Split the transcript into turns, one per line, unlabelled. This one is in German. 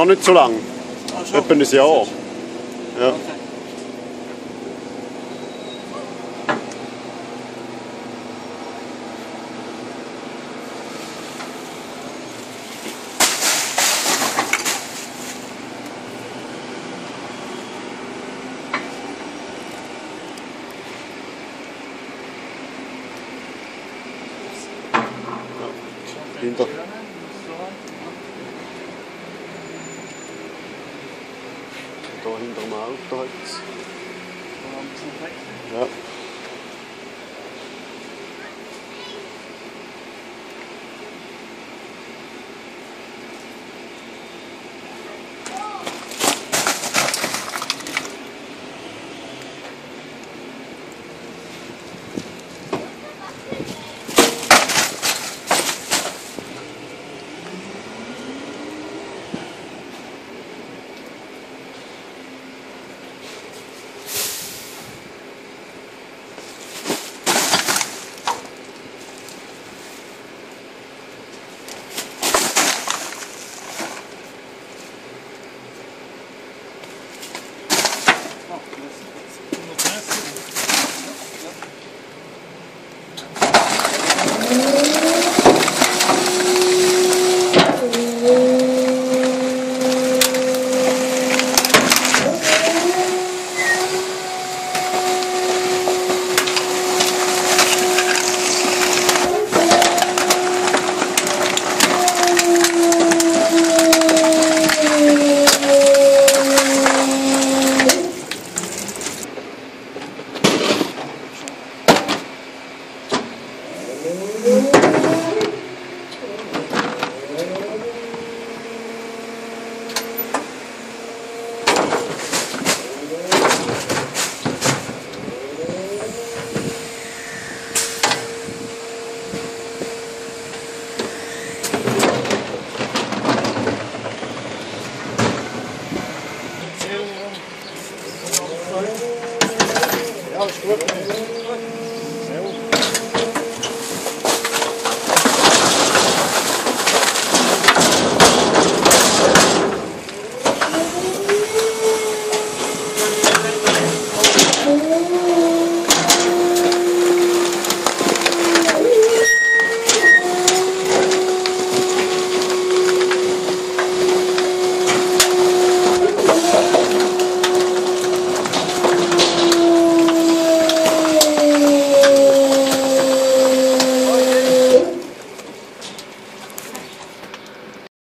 noch nicht so lang.
Ach so.
Etwa ein Jahr. Ja. Hinter. Da hinter dem Auto jetzt. Ja.